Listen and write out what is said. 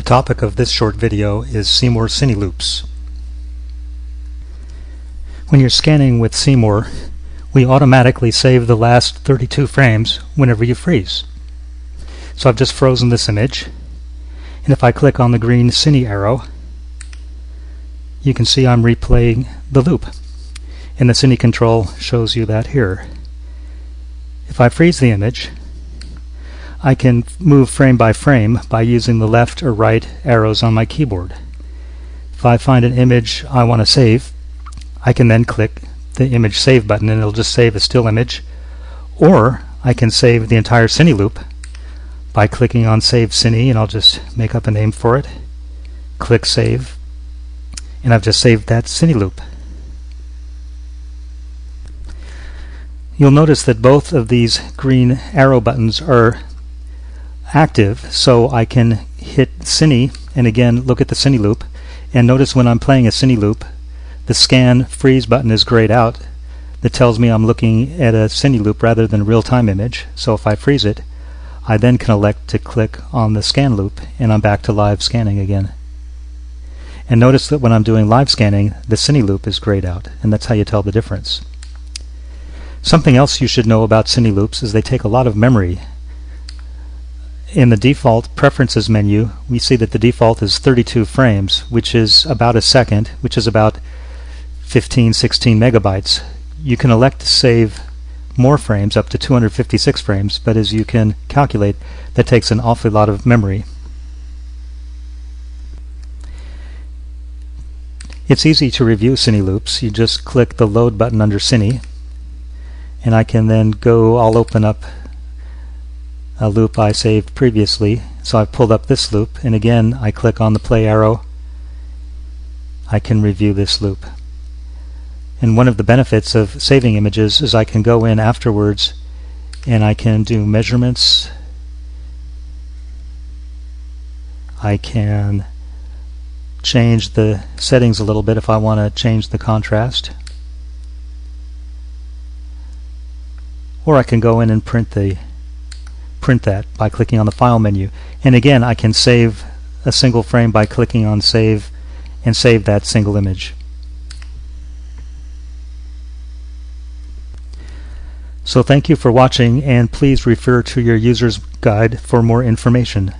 The topic of this short video is SeeMore Cine Loops. When you're scanning with SeeMore, we automatically save the last 32 frames whenever you freeze. So I've just frozen this image, and if I click on the green Cine arrow, you can see I'm replaying the loop. And the Cine control shows you that here. If I freeze the image, I can move frame by frame by using the left or right arrows on my keyboard. If I find an image I want to save, I can then click the image save button and it'll just save a still image. Or I can save the entire Cine loop by clicking on Save Cine and I'll just make up a name for it. Click Save and I've just saved that Cine loop. You'll notice that both of these green arrow buttons are active so I can hit Cine and again look at the Cine loop. And notice when I'm playing a Cine loop the scan freeze button is grayed out. That tells me I'm looking at a Cine loop rather than real-time image. So if I freeze it I then can elect to click on the scan loop and I'm back to live scanning again. And notice that when I'm doing live scanning the Cine loop is grayed out and that's how you tell the difference. Something else you should know about Cine loops is they take a lot of memory in the default preferences menu, we see that the default is 32 frames, which is about a second, which is about 15, 16 megabytes. You can elect to save more frames, up to 256 frames, but as you can calculate, that takes an awfully lot of memory. It's easy to review Cine Loops. You just click the Load button under Cine, and I can then go, I'll open up a loop I saved previously. So I've pulled up this loop and again I click on the play arrow. I can review this loop. And one of the benefits of saving images is I can go in afterwards and I can do measurements. I can change the settings a little bit if I want to change the contrast. Or I can go in and print the print that by clicking on the File menu. And again, I can save a single frame by clicking on Save and save that single image. So thank you for watching and please refer to your user's guide for more information.